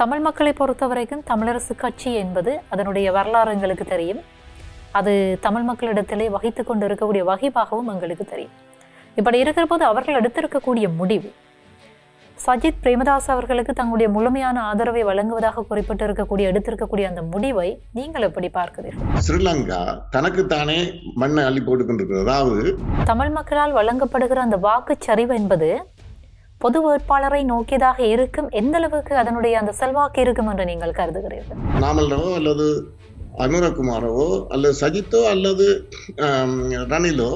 தமிழ் மக்களை பொறுத்த வரைக்கும் தமிழரசு கட்சி என்பது அதனுடைய வரலாறு எங்களுக்கு தெரியும். அது தமிழ் மக்களிடத்திலே வகித்து கொண்டு இருக்கக்கூடிய வகிப்பாகவும் எங்களுக்கு தெரியும். இப்படி இருக்கிற போது அவர்கள் எடுத்திருக்கக்கூடிய முடிவு சஜித் பிரேமதாஸ் அவர்களுக்கு தங்களுடைய முழுமையான ஆதரவை வழங்குவதாக குறிப்பிட்டிருக்கக்கூடிய எடுத்திருக்கக்கூடிய அந்த முடிவை நீங்கள் எப்படி பார்க்கிறீர்கள்? ஸ்ரீலங்கா தனக்குத்தானே மண்ணை அள்ளி போட்டுக் கொண்டிருக்கிறது. அதாவது தமிழ் மக்களால் வழங்கப்படுகிற அந்த வாக்குச்சரிவு என்பது பொது வேட்பாளரை நோக்கியதாக இருக்கும் எந்த அளவுக்கு அதனுடைய அந்த செல்வாக்கு இருக்கும் என்று நீங்கள் கருதுகிறீர்கள்? நாமலோ அல்லது அனுரகுமாரவோ அல்லது சஜித்தோ அல்லது ரணிலோ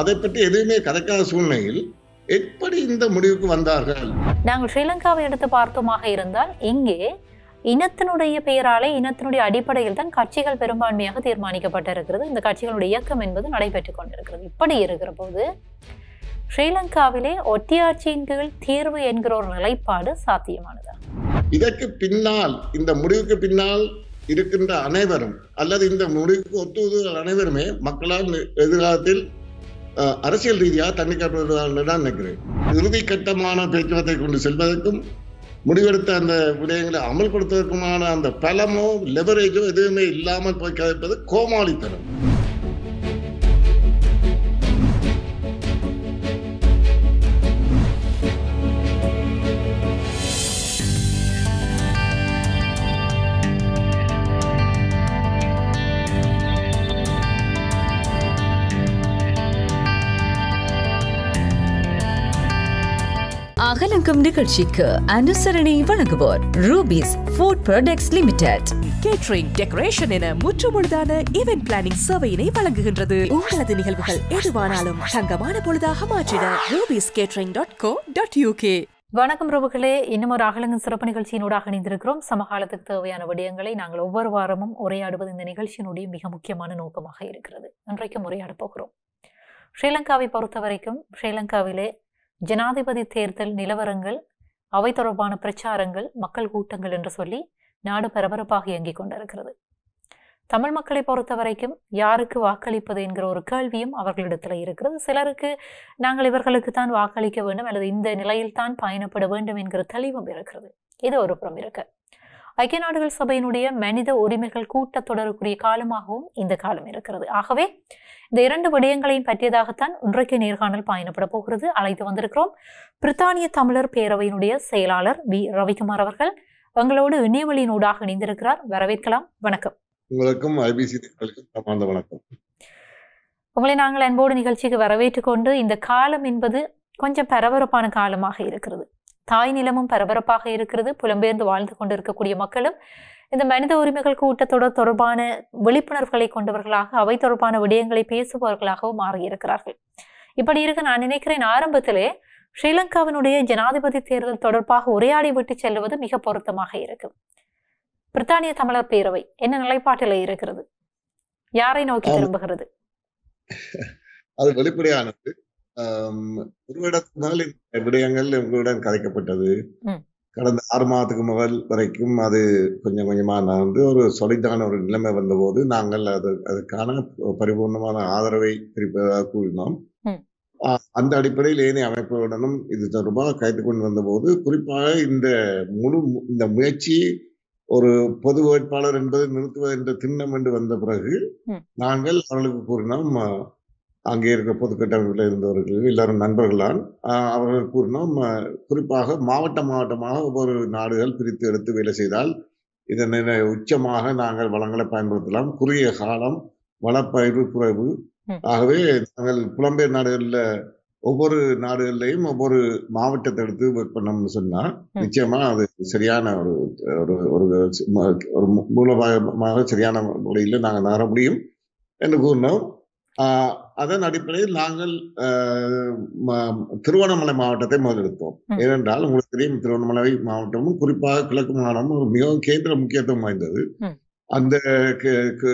அதை பற்றி எதுவுமே கதைக்காத சூழ்நிலையில் எப்படி இந்த முடிவுக்கு வந்தார்கள்? நாங்கள் ஸ்ரீலங்காவை எடுத்து பார்த்தோமாக இருந்தால் இங்கே இனத்தினுடைய பெயராலே இனத்தினுடைய அடிப்படையில் தான் கட்சிகள் பெரும்பான்மையாக தீர்மானிக்கப்பட்டிருக்கிறது. இந்த கட்சிகளுடைய இயக்கம் என்பது நடைபெற்றுக் கொண்டிருக்கிறது. இப்படி இருக்கிற போது ஸ்ரீலங்காவிலே ஒட்டியாட்சியின் கீழ் தீர்வு என்கிற ஒரு நிலைப்பாடு சாத்தியமானது? இதற்கு பின்னால் இந்த முடிவுக்கு பின்னால் இருக்கின்ற அனைவரும் அல்லது இந்த முடிவுக்கு ஒத்துவதுகள் அனைவருமே மக்களால் எதிர்காலத்தில் அரசியல் ரீதியாக தண்ணி காட்டுவதாக தான் நினைக்கிறேன். இறுதி கட்டமான பேச்சுவார்த்தை கொண்டு செல்வதற்கும் முடிவெடுத்த அந்த விடயங்களை அமல்படுத்துவதற்குமான அந்த பலமோ லெவரேஜோ எதுவுமே இல்லாமல் போய் கதைப்பது கோமாளித்தனம். அகலங்கம் நிகழ்ச்சிக்கு அனுசரணை வழங்குவோர் Ruby's food products limited catering decoration என முற்றுமுழுதான ஈவென்ட் பிளானிங் சேவையினை வழங்குகின்றது. உங்களது நிகழ்வுகள் எதுவானாலும் தங்கமான பொழுதாக மாற்றிட Ruby's catering dot co dot UK வணக்கம் பிரபுகளே இன்னும் ஒரு அகலங்கன் சிறப்பு நிகழ்ச்சியினூடாக இணைந்திருக்கிறோம். சமகாலத்துக்கு தேவையான விடயங்களை நாங்கள் ஒவ்வொரு வாரமும் உரையாடுவது இந்த நிகழ்ச்சியினுடைய மிக முக்கியமான நோக்கமாக இருக்கிறது. இன்றைக்கும் உரையாடப் போகிறோம். ஸ்ரீலங்காவை பொறுத்த வரைக்கும் ஸ்ரீலங்காவிலே ஜனாதிபதி தேர்தல் நிலவரங்கள் அவை தொடர்பான பிரச்சாரங்கள் மக்கள் கூட்டங்கள் என்று சொல்லி நாடு பரபரப்பாக இயங்கிக் கொண்டிருக்கிறது. தமிழ் மக்களை பொறுத்த வரைக்கும் யாருக்கு வாக்களிப்பது என்கிற ஒரு கேள்வியும் அவர்களிடத்தில் இருக்கிறது. சிலருக்கு நாங்கள் இவர்களுக்கு தான் வாக்களிக்க வேண்டும் அல்லது இந்த நிலையில் தான் பயணப்பட வேண்டும் என்கிற தெளிவும் இருக்கிறது. இது ஒரு புறம் இருக்கு. ஐக்கிய நாடுகள் சபையினுடைய மனித உரிமைகள் கூட்டத்தொடருக்குரிய காலமாகவும் இந்த காலம் இருக்கிறது. ஆகவே இந்த இரண்டு விடயங்களையும் பற்றியதாகத்தான் இன்றைக்கு நேர்காணல் பயணப்பட போகிறது. அழைத்து வந்திருக்கிறோம் பிரித்தானிய தமிழர் பேரவையினுடைய செயலாளர் வி. ரவிக்குமார் அவர்கள். எங்களோடு இணையவழியினூடாக இணைந்திருக்கிறார். வரவேற்கலாம். வணக்கம். உங்களுக்கும் ஐபிசி வணக்கம். உங்களை நாங்கள் அன்போடு நிகழ்ச்சிக்கு வரவேற்றுக் கொண்டு இந்த காலம் என்பது கொஞ்சம் பரபரப்பான காலமாக இருக்கிறது. தாய் நிலமும் பரபரப்பாக இருக்கிறது புலம்பெயர்ந்து வாழ்ந்து கொண்டிருக்கக்கூடிய மக்களும் இந்த மனித உரிமைகள் கூட்டத்தொடர் தொடர்பான விழிப்புணர்வுகளை கொண்டவர்களாக அவை தொடர்பான விடயங்களை பேசுபவர்களாகவும் மாறியிருக்கிறார்கள். இப்படி இருக்க நான் நினைக்கிறேன் ஆரம்பத்திலே ஸ்ரீலங்காவினுடைய ஜனாதிபதி தேர்தல் தொடர்பாக உரையாடி விட்டு செல்வது மிக பொருத்தமாக இருக்கும். பிரித்தானிய தமிழர் பேரவை என்ன நிலைப்பாட்டில் இருக்கிறது? யாரை நோக்கி. திரும்புகிறது? அது வெளிப்படையானது. ஆம், ஒரு இடத்துக்கு மேல் இந்த விடயங்கள் உங்களுடன் கதைக்கப்பட்டது. கடந்த ஆறு மாதத்துக்கு முதல் வரைக்கும் அது கொஞ்சம் கொஞ்சமா நகர்ந்து ஒரு சொலிதான ஒரு நிலைமை வந்தபோது நாங்கள் அது அதுக்கான பரிபூர்ணமான ஆதரவை தெரிவிப்பதாக கூறினோம் அந்த அடிப்படையில் ஏனைய அமைப்புகளுடனும் இது தொடர்பாக கைது கொண்டு வந்தபோது குறிப்பாக இந்த முழு இந்த முயற்சி ஒரு பொது வேட்பாளர் என்பதை நிறுத்துவது என்ற திண்ணம் என்று வந்த பிறகு. நாங்கள் அவர்களுக்கு கூறினோம் அங்கே இருக்கிற பொதுக்கட்டமைப்பில் இருந்தவர்கள் எல்லாரும் நண்பர்களான் ஆஹ் அவர்கள் கூறினோம் குறிப்பாக மாவட்ட மாவட்டமாக ஒவ்வொரு நாடுகள் பிரித்து எடுத்து வேலை செய்தால் இதன் உச்சமாக நாங்கள் வளங்களை பயன்படுத்தலாம் குறுகிய காலம் வளப்பயிர்வு குறைவு. ஆகவே நாங்கள் புலம்பெயர் நாடுகளில் ஒவ்வொரு நாடுகள்லையும் ஒவ்வொரு மாவட்டத்தை எடுத்து ஒர்க் பண்ணோம்னு சொன்னா. நிச்சயமா அது சரியான ஒரு ஒரு ஒரு ம- ஒரு மூ- மூலமாக சரியான முறையில் நாங்கள் நகர முடியும் என்று கூறினோம் அதன் அடிப்படையில் நாங்கள் திருவண்ணாமலை மாவட்டத்தை முதலெடுத்தோம். ஏனென்றால் உங்களுக்கு தெரியும் திருவண்ணாமலை மாவட்டமும் குறிப்பாக கிழக்கு ஒரு மிகவும் கேந்திர முக்கியத்துவம் வாய்ந்தது. அந்த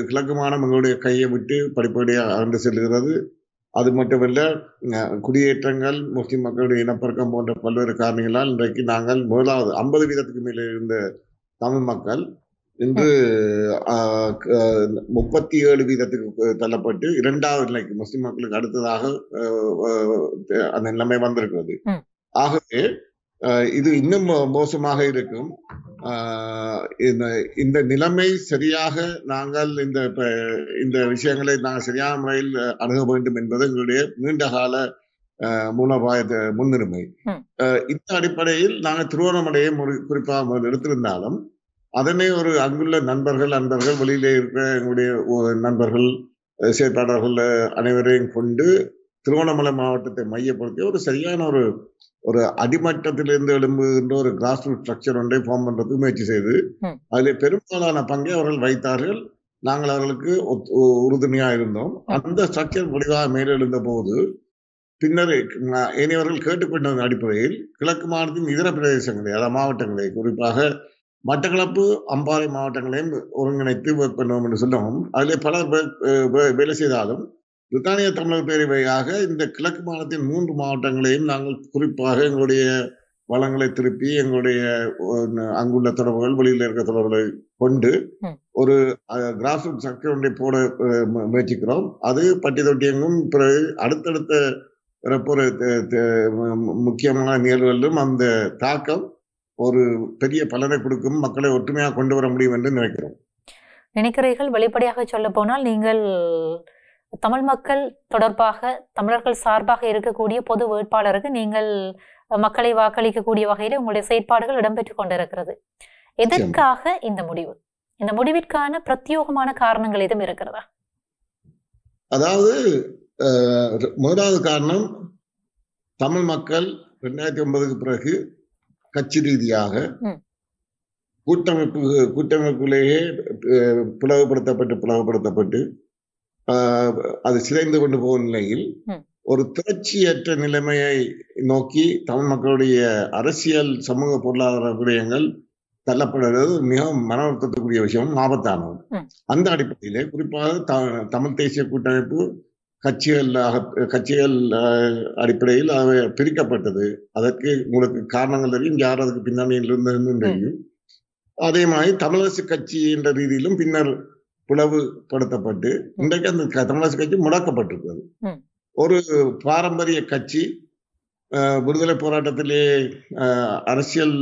கிழக்கு மாகாணம் எங்களுடைய கையை விட்டு படிப்படியாக அகன்று செல்கிறது அது மட்டுமல்ல குடியேற்றங்கள் முஸ்லிம் மக்களுடைய இனப்பெருக்கம் போன்ற பல்வேறு காரணங்களால் இன்றைக்கு நாங்கள் முதலாவது ஐம்பது வீதத்துக்கு மேலே இருந்த தமிழ் மக்கள் இன்று முப்பத்தி ஏழு வீதத்துக்கு தள்ளப்பட்டு இரண்டாவது நிலைக்கு முஸ்லிம் மக்களுக்கு அடுத்ததாக அந்த நிலைமை வந்திருக்கிறது. ஆகவே இது இன்னும் மோசமாக இருக்கும். இந்த இந்த நிலைமை சரியாக நாங்கள் இந்த இந்த விஷயங்களை நாங்கள் சரியான முறையில் அணுக வேண்டும் என்பது எங்களுடைய நீண்டகால மூலோபாய முன்னுரிமை. இந்த அடிப்படையில் நாங்கள் திருவோணமலையை குறிப்பாக எடுத்திருந்தாலும் அதனை ஒரு அங்குள்ள நண்பர்கள் நண்பர்கள் வெளியிலே இருக்கிற எங்களுடைய நண்பர்கள் செயற்பாளர்கள் அனைவரையும் கொண்டு திருவண்ணாமலை மாவட்டத்தை மையப்படுத்தி ஒரு சரியான ஒரு ஒரு அடிமட்டத்திலிருந்து எழும்புகின்ற ஒரு கிராஸ் ரூட் ஸ்ட்ரக்சர் ஒன்றை ஃபார்ம் பண்றதுக்கு முயற்சி செய்து. அதில் பெரும்பாலான பங்கை அவர்கள் வைத்தார்கள். நாங்கள் அவர்களுக்கு உறுதுணையா இருந்தோம். அந்த ஸ்ட்ரக்சர் முடிவாக மேலெழுந்த போது பின்னர் ஏனையவர்கள் கேட்டுக்கொண்ட அடிப்படையில் கிழக்கு மாநிலத்தின் இதர பிரதேசங்களை அதாவது மாவட்டங்களை குறிப்பாக மட்டக்களப்பு அம்பாறை மாவட்டங்களையும் ஒருங்கிணைத்து ஒர்க் பண்ணுவோம் என்று சொல்லவும் அதிலே பலர் வேலை செய்தாலும் பிரித்தானிய தமிழர் பேரவையாக இந்த கிழக்கு மாநிலத்தின் மூன்று மாவட்டங்களையும் நாங்கள் குறிப்பாக எங்களுடைய வளங்களை திருப்பி எங்களுடைய அங்குள்ள தொடர்புகள் வெளியில் இருக்கிற தொடர்புகளை கொண்டு. ஒரு கிராஸ் ரூட் ஸ்ட்ரக்சர் ஒன்றை போட முயற்சிக்கிறோம் அது பட்டி தொட்டியெங்கும் பிறகு அடுத்தடுத்த முக்கியமான நிகழ்வுகளிலும் அந்த தாக்கம் ஒரு பெரிய பலனை கொடுக்கும் மக்களை ஒற்றுமையாக கொண்டு வர முடியும் என்று நினைக்கிறோம். நினைக்கிறீர்கள்? வெளிப்படையாக சொல்ல போனால் நீங்கள் தமிழ் மக்கள் தொடர்பாக தமிழர்கள் சார்பாக இருக்கக்கூடிய பொது வேட்பாளருக்கு நீங்கள் மக்களை வாக்களிக்கக்கூடிய வகையில் உங்களுடைய செயற்பாடுகள் இடம்பெற்றுக் கொண்டிருக்கிறது. எதற்காக இந்த முடிவு? இந்த முடிவிற்கான பிரத்யோகமான காரணங்கள் எதுவும் இருக்கிறதா? அதாவது முதலாவது காரணம் தமிழ் மக்கள் ரெண்டாயிரத்தி ஒன்பதுக்கு பிறகு கட்சி ரீதியாக. கூட்டமைப்பு கூட்டமைப்புலேயே பிளவுபடுத்தப்பட்டு பிளவுபடுத்தப்பட்டு அது சிதைந்து கொண்டு போகும் நிலையில். ஒரு திரட்சியற்ற நிலைமையை நோக்கி தமிழ் மக்களுடைய அரசியல் சமூக பொருளாதார விடயங்கள் தள்ளப்படுறது மிகவும் மன வருத்தத்துக்குரிய விஷயம் ஆபத்தானது ம். அந்த அடிப்படையிலே குறிப்பாக தமிழ் தேசிய கூட்டமைப்பு கட்சிகள் கட்சிகள் அடிப்படையில் அவை பிரிக்கப்பட்டது. அதற்கு உங்களுக்கு காரணங்கள் தெரியும். யார் அதுக்கு பின்னணியில் இருந்ததுன்னு தெரியும். அதே மாதிரி தமிழரசு கட்சி என்ற ரீதியிலும் பின்னர் பிளவுபடுத்தப்பட்டு இன்றைக்கு அந்த தமிழரசு கட்சி முடக்கப்பட்டிருக்கிறது. ஒரு பாரம்பரிய கட்சி விடுதலை போராட்டத்திலே அரசியல்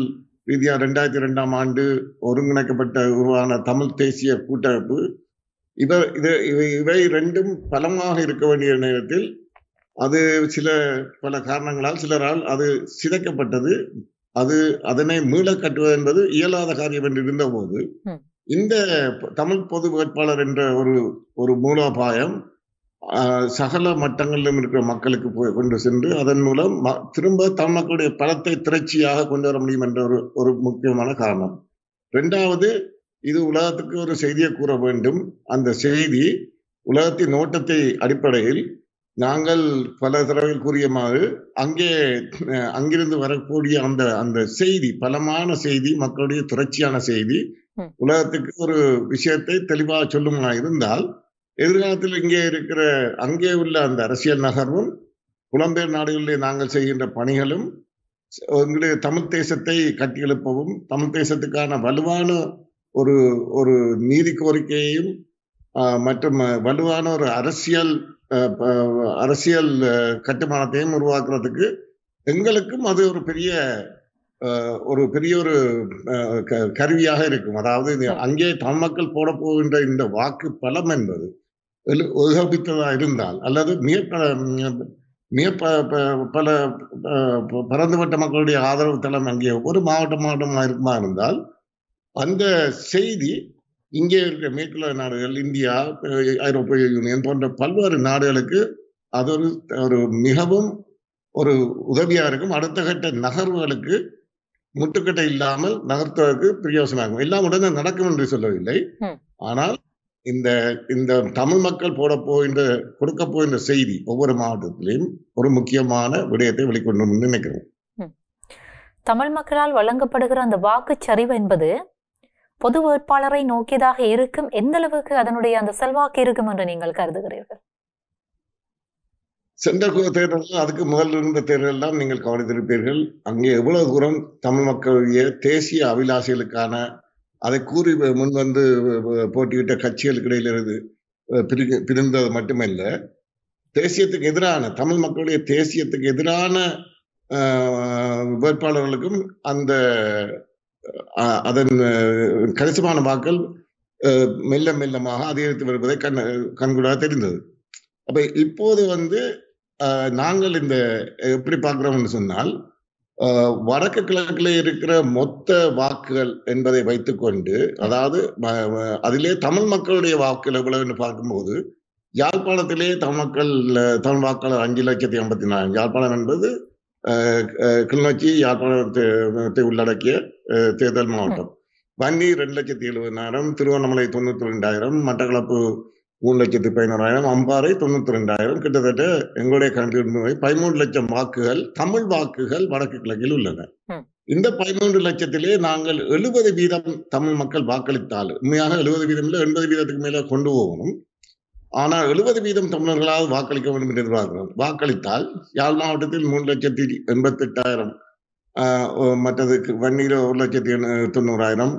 ரீதியா ரெண்டாயிரத்தி ரெண்டாம் ஆண்டு ஒருங்கிணைக்கப்பட்ட உருவான தமிழ் தேசிய கூட்டமைப்பு இவ இது இவை ரெண்டும் பலமாக இருக்க வேண்டிய நேரத்தில் அது சில பல காரணங்களால் சிலரால் அது சிதைக்கப்பட்டது அது அதனை மீள கட்டுவது என்பது இயலாத காரியம் என்று இருந்தபோது ம். இந்த தமிழ் பொது வேட்பாளர் என்ற ஒரு ஒரு மூலோபாயம் சகல மட்டங்களிலும் இருக்கிற மக்களுக்கு போய் கொண்டு சென்று அதன் மூலம் திரும்ப தமிழ் மக்களுடைய பலத்தை திரட்சியாக கொண்டு வர முடியும் என்ற ஒரு ஒரு முக்கியமான காரணம் இரண்டாவது இது உலகத்துக்கு ஒரு செய்தியை கூற வேண்டும் அந்த செய்தி உலகத்தின் நோட்டத்தை அடிப்படையில் நாங்கள் பல தடவை கூறியமாறு அங்கே அங்கிருந்து வரக்கூடிய அந்த அந்த செய்தி பலமான செய்தி மக்களுடைய தொடர்ச்சியான செய்தி. உலகத்துக்கு ஒரு விஷயத்தை தெளிவாக சொல்லுமா இருந்தால் எதிர்காலத்தில் இங்கே இருக்கிற அங்கே உள்ள அந்த அரசியல் நகர்வும் புலம்பெயர் நாடுகளிலே நாங்கள் செய்கின்ற பணிகளும் எங்களுடைய தமிழ் தேசத்தை கட்டியெழுப்பவும் தமிழ் தேசத்துக்கான வலுவான ஒரு ஒரு நீதி கோரிக்கையையும் மற்றும் வலுவான ஒரு அரசியல் அரசியல் கட்டுமானத்தையும் உருவாக்குறதுக்கு எங்களுக்கும் அது ஒரு பெரிய ஒரு பெரிய ஒரு கருவியாக இருக்கும். அதாவது இது அங்கே தமிழ் மக்கள் போட போகின்ற இந்த வாக்கு பலம் என்பது உகப்பித்ததா இருந்தால் அல்லது மிக மிக பல பரந்துபட்ட மக்களுடைய ஆதரவு தளம் அங்கே ஒரு மாவட்ட மாவட்டமாக இருக்குமா இருந்தால் அந்த செய்தி இங்கே இருக்கிற மேற்குலக நாடுகள் இந்தியா ஐரோப்பிய யூனியன் போன்ற பல்வேறு நாடுகளுக்கு அது ஒரு ஒரு மிகவும் ஒரு உதவியா இருக்கும். அடுத்த கட்ட நகர்வுகளுக்கு முட்டுக்கட்டை இல்லாமல் நகர்த்துவதற்கு பிரயோசனமாகும் எல்லாம் உடனே நடக்கும் என்று சொல்லவில்லை. ஆனால் இந்த இந்த தமிழ் மக்கள் போட போகின்ற கொடுக்க போகின்ற செய்தி ஒவ்வொரு மாவட்டத்திலையும் ஒரு முக்கியமான விடயத்தை வெளிக்கொண்டு நினைக்கிறேன். தமிழ் மக்களால் வழங்கப்படுகிற அந்த வாக்குச்சரிவு என்பது பொது வேட்பாளரை நோக்கியதாக இருக்கும் எந்த அளவுக்கு அதனுடைய அந்த செல்வாக்கு இருக்கும் என்று நீங்கள் கருதுகிறீர்கள்? சென்ற தேர்தல் அதுக்கு முதல் இருந்த தேர்தல் தான் நீங்கள் கவனித்திருப்பீர்கள். அங்கே எவ்வளவு தூரம் தமிழ் மக்களுடைய தேசிய அபிலாஷைகளுக்கான அதை கூறி முன் வந்து போட்டியிட்ட கட்சிகளுக்கு இடையில இருந்து பிரி- பிரிந்தது மட்டுமல்ல தேசியத்துக்கு எதிரான தமிழ் மக்களுடைய தேசியத்துக்கு எதிரான வேட்பாளர்களுக்கும் அந்த அதன் கணிசமான வாக்கள் மெல்ல மெல்லமாக அதிகரித்து வருவதை கண் கண்கூடாக தெரிந்தது. அப்ப இப்போது வந்து நாங்கள் இந்த எப்படி பார்க்கிறோம்னு சொன்னால் வடக்கு கிழக்கில் இருக்கிற மொத்த வாக்குகள் என்பதை வைத்துக்கொண்டு அதாவது அதிலே தமிழ் மக்களுடைய வாக்குகள் எவ்வளவுன்னு பார்க்கும்போது யாழ்ப்பாணத்திலே தமிழ் மக்கள் தமிழ் வாக்காளர் அஞ்சு லட்சத்தி ஐம்பத்தி நாலு யாழ்ப்பாணம் என்பது கிளிநொச்சி யாழ்ப்பாணத்தை உள்ளடக்கிய தேர்தல் மாவட்டம். வன்னி ரெண்டு லட்சத்தி எழுபதாயிரம் திருவண்ணாமலை தொண்ணூத்தி ரெண்டாயிரம் மட்டக்களப்பு மூணு லட்சத்தி பதினோராயிரம் அம்பாறை தொண்ணூத்தி ரெண்டாயிரம் கிட்டத்தட்ட எங்களுடைய கணக்கு பதிமூன்று லட்சம் வாக்குகள் தமிழ் வாக்குகள் வடக்கு கிழக்கில் உள்ளன. இந்த பதிமூன்று லட்சத்திலே நாங்கள் எழுபது வீதம் தமிழ் மக்கள் வாக்களித்தால் உண்மையாக எழுபது வீதம் இல்லை எண்பது வீதத்துக்கு மேல கொண்டு போகணும். ஆனால் எழுபது வீதம் தமிழர்களாவது வாக்களிக்க வேண்டும் என்று எதிர்பார்க்கிறோம் வாக்களித்தால் யாழ் மாவட்டத்தில் மூணு லட்சத்தி எண்பத்தி எட்டாயிரம் மற்றது வன்னியில் ஒரு லட்சத்தி தொண்ணூறாயிரம்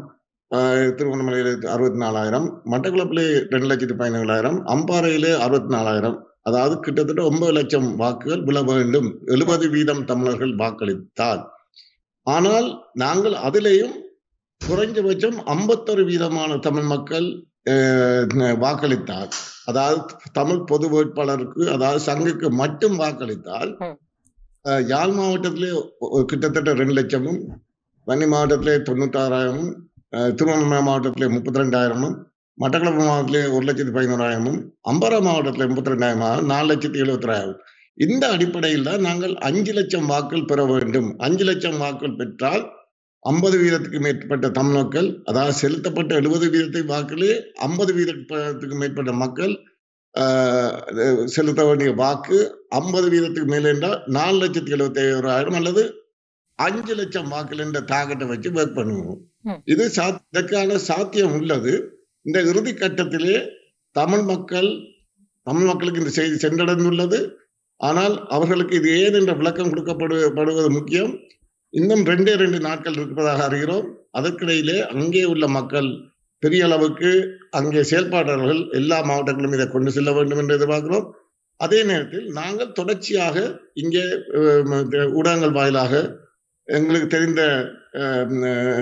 திருவண்ணாமலையில் அறுபத்தி நாலாயிரம் மட்டக்குளப்பிலே ரெண்டு லட்சத்தி பதினேழாயிரம் அம்பாறையிலே அறுபத்தி நாலாயிரம் அதாவது கிட்டத்தட்ட ஒன்பது லட்சம் வாக்குகள் விழ வேண்டும். எழுபது வீதம் தமிழர்கள் வாக்களித்தால். ஆனால் நாங்கள் அதிலேயும் குறைஞ்சபட்சம் ஐம்பத்தொரு வீதமான தமிழ் மக்கள் வாக்களித்தால். அதாவது தமிழ் பொது வேட்பாளருக்கு அதாவது சங்குக்கு மட்டும் வாக்களித்தால் யாழ் மாவட்டத்திலே கிட்டத்தட்ட ரெண்டு லட்சமும் வன்னி மாவட்டத்திலே தொண்ணூத்தாறாயிரமும் திருவண்ணாமலை மாவட்டத்திலே முப்பத்தி ரெண்டாயிரமும் மட்டக்களப்பு மாவட்டத்திலே ஒரு லட்சத்தி பதினோராயிரமும் அம்பரா மாவட்டத்திலே முப்பத்தி ரெண்டாயிரம் நாலு லட்சத்தி எழுபத்தி இந்த அடிப்படையில் தான் நாங்கள் அஞ்சு லட்சம் வாக்குகள் பெற வேண்டும். அஞ்சு லட்சம் வாக்குகள் பெற்றால் ஐம்பது வீதத்துக்கு மேற்பட்ட தமிழ் மக்கள் அதாவது செலுத்தப்பட்ட எழுபது வீதத்தை வாக்கிலே ஐம்பது வீதத்துக்கு மேற்பட்ட மக்கள் செலுத்த வேண்டிய வாக்கு ஐம்பது வீதத்துக்கு மேலே என்றால் நாலு லட்சத்தி எழுபத்தி ஐயாயிரம் அல்லது அஞ்சு லட்சம் வாக்குகள் என்ற டார்கெட்டை வச்சு ஒர்க் பண்ணுவோம். இது சா இதற்கான சாத்தியம் உள்ளது. இந்த இறுதி கட்டத்திலே தமிழ் மக்கள் தமிழ் மக்களுக்கு இந்த செய்தி சென்றடைந்துள்ளது. ஆனால் அவர்களுக்கு இது ஏன் என்ற விளக்கம் கொடுக்கப்படுவது முக்கியம். இன்னும் ரெண்டே ரெண்டு நாட்கள் இருப்பதாக அறிகிறோம். அதற்கிடையிலே அங்கே உள்ள மக்கள் பெரிய அளவுக்கு அங்கே செயல்பாட்டாளர்கள் எல்லா மாவட்டங்களும் இதை கொண்டு செல்ல வேண்டும் என்று எதிர்பார்க்கிறோம். அதே நேரத்தில் நாங்கள் தொடர்ச்சியாக இங்கே ஊடகங்கள் வாயிலாக எங்களுக்கு தெரிந்த அஹ்,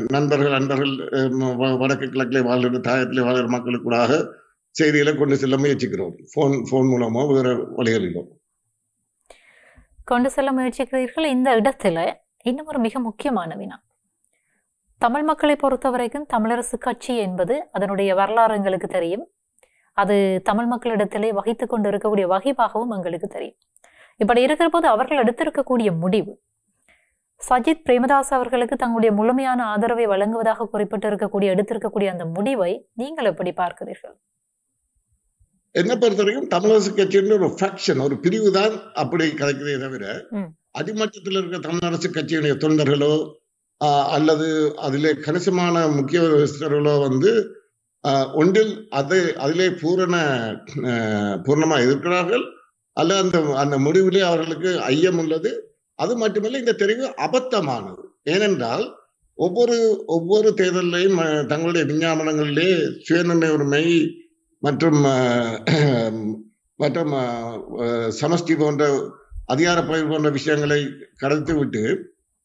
நண்பர்கள் அன்பர்கள் வடக்கு கிழக்கில் வாழ்கிற தாயத்திலே வாழ்கிற மக்களுக்கூடாக செய்திகளை கொண்டு செல்ல முயற்சிக்கிறோம். ஃபோன் ஃபோன் மூலமோ வேறு வழிகளிலோ. கொண்டு செல்ல முயற்சிக்கிறீர்கள் இந்த இடத்துல. இன்னும் ஒரு மிக முக்கியமான வினா. தமிழ் மக்களை பொறுத்த வரைக்கும் தமிழரசு கட்சி என்பது அதனுடைய வரலாறு எங்களுக்கு தெரியும். அது தமிழ் மக்களிடத்திலே வகித்து கொண்டு இருக்கக்கூடிய வகிப்பாகவும் எங்களுக்கு தெரியும். இப்படி இருக்கிற போது அவர்கள் எடுத்திருக்கக்கூடிய முடிவு சஜித் பிரேமதாஸ் அவர்களுக்கு தங்களுடைய முழுமையான ஆதரவை வழங்குவதாக குறிப்பிட்டு இருக்கக்கூடிய எடுத்திருக்கக்கூடிய அந்த முடிவை நீங்கள் எப்படி பார்க்கிறீர்கள்? என்னை பொறுத்த வரைக்கும் தமிழரசு கட்சின்னு ஒரு ஃபேக்ஷன் ஒரு பிரிவு தான் அப்படி கதைக்கிறதே தவிர ம். அடிமட்டத்தில் இருக்க அரசு கட்சியினுடைய தொண்டர்களோ அல்லது அதிலே கணிசமான முக்கியஸ்தர்களோ வந்து ஒன்றில் அது அதிலே பூரண ஆஹ், இருக்கிறார்கள் அல்ல அந்த அந்த முடிவிலே அவர்களுக்கு ஐயம் உள்ளது அது மட்டுமல்ல இந்த தெரிவு அபத்தமானது ஏனென்றால் ஒவ்வொரு ஒவ்வொரு தேர்தலையும் தங்களுடைய விஞ்ஞாபனங்களிலே சுயநிர்ணய உரிமை மற்றும் மற்றும் சமஷ்டி போன்ற அதிகார பயிர் போன்ற விஷயங்களை கடத்தி விட்டு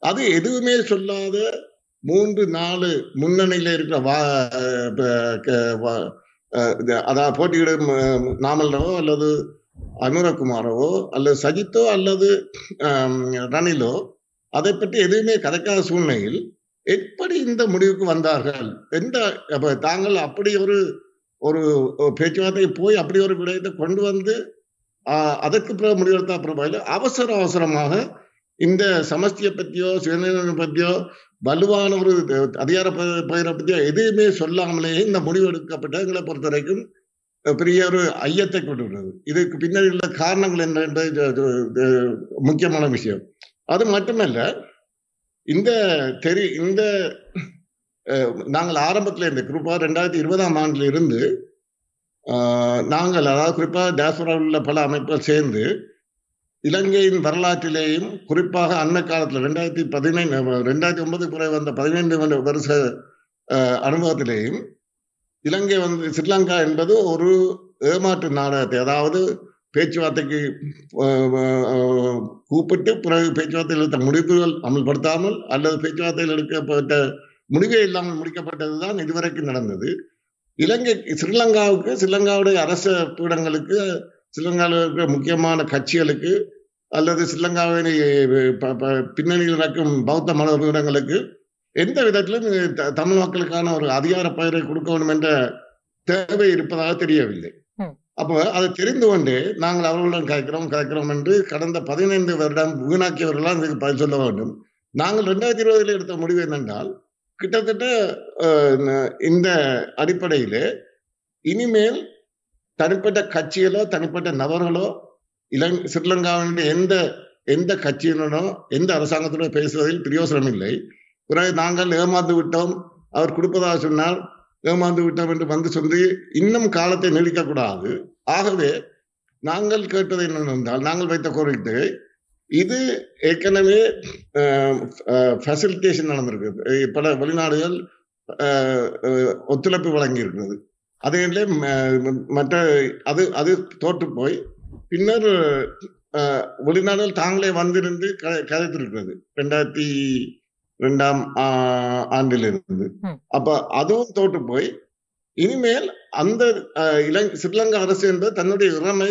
அது எதுவுமே சொல்லாத மூன்று நாலு முன்னணியில இருக்கிற வா அதாவது போட்டியிடும் நாமலோ அல்லது அனுரகுமாரவோ அல்லது சஜித்தோ அல்லது ரணிலோ அதை பற்றி எதுவுமே கதைக்காத சூழ்நிலையில் எப்படி இந்த முடிவுக்கு வந்தார்கள்? எந்த தாங்கள் அப்படி ஒரு ஒரு பேச்சுவார்த்தை போய் அப்படி ஒரு விடயத்தை கொண்டு வந்து அதற்கு பிறகு முடிவெடுத்தா பரவாயில்ல அவசர அவசரமாக இந்த சமஸ்தியை பற்றியோ சுயநிலை பற்றியோ வலுவான ஒரு அதிகார ப- பயிரை பற்றியோ எதுவுமே சொல்லாமலேயே இந்த முடிவெடுக்கப்பட்ட எங்களை பொறுத்த வரைக்கும் பெரிய ஒரு ஐயத்தை கொண்டு இதுக்கு பின்னாடி உள்ள காரணங்கள் என்ன என்ற முக்கியமான விஷயம். அது மட்டுமல்ல இந்த தெரி இந்த நாங்கள் ஆரம்பத்தில் இந்த குறிப்பாக ரெண்டாயிரத்தி இருபதாம் ஆண்டில் இருந்து நாங்கள் அதாவது குறிப்பாக டேஸ்பராவில் உள்ள பல அமைப்புகள் சேர்ந்து இலங்கையின் வரலாற்றிலேயும் குறிப்பாக அன்ன காலத்தில் ரெண்டாயிரத்தி பதினைந்து ரெண்டாயிரத்தி ஒன்பது பிறகு வந்த பதினைந்து வருஷ அஹ், அனுபவத்திலேயும் இலங்கை வந்து ஸ்ரீலங்கா என்பது ஒரு ஏமாற்று நாடகத்தை அதாவது பேச்சுவார்த்தைக்கு கூப்பிட்டு பிறகு பேச்சுவார்த்தையில் எடுத்த முடிவுகள் அமல்படுத்தாமல் அல்லது பேச்சுவார்த்தையில் எடுக்கப்பட்ட முடிவே இல்லாமல் முடிக்கப்பட்டதுதான் இதுவரைக்கும் நடந்தது. இலங்கை ஸ்ரீலங்காவுக்கு ஸ்ரீலங்காவுடைய அரச பீடங்களுக்கு ஸ்ரீலங்காவில் இருக்கிற முக்கியமான கட்சிகளுக்கு அல்லது ஸ்ரீலங்காவின் பின்னணியில் நடக்கும் பௌத்த மத பீடங்களுக்கு எந்த விதத்திலும் தமிழ் மக்களுக்கான ஒரு அதிகார பெயரை கொடுக்க வேண்டும் என்ற தேவை இருப்பதாக தெரியவில்லை. அப்போ அதை தெரிந்து கொண்டு நாங்கள் அவர்களுடன் கதைக்கிறோம் கதைக்கிறோம் என்று கடந்த பதினைந்து வருடம் வீணாக்கியவர்களால் இதுக்கு பதில் சொல்ல வேண்டும் நாங்கள் ரெண்டாயிரத்தி இருபதில் எடுத்த முடிவு என்னென்றால் கிட்டத்தட்ட இந்த அடிப்படையில் இனிமேல் தனிப்பட்ட கட்சிகளோ தனிப்பட்ட நபர்களோ இலங் ஸ்ரீலங்காவினுடைய எந்த எந்த கட்சியினோ எந்த அரசாங்கத்தோட பேசுவதில் பிரயோசனம் இல்லை. பிறகு நாங்கள் ஏமாந்து விட்டோம். அவர் கொடுப்பதாக சொன்னால் ஏமாந்து விட்டோம் என்று வந்து சொல்லி இன்னும் காலத்தை நீடிக்கக்கூடாது. ஆகவே நாங்கள் கேட்டது என்னவென்றால் நாங்கள் வைத்த கோரிக்கை இது ஏற்கனவே ஃபெசிலிட்டேஷன் நடந்திருக்கு பல வெளிநாடுகள் ஒத்துழைப்பு வழங்கி இருக்கிறது அதே மற்ற அது அது தோற்று போய் பின்னர் வெளிநாடுகள் தாங்களே வந்திருந்து கதைத்திருக்கிறது. ரெண்டாயிரத்தி ரெண்டாம் ஆண்டிலிருந்து. அப்ப அதுவும் தோற்று போய் இனிமேல் அந்த இலங்கை ஸ்ரீலங்கா அரசு என்பது தன்னுடைய இறமை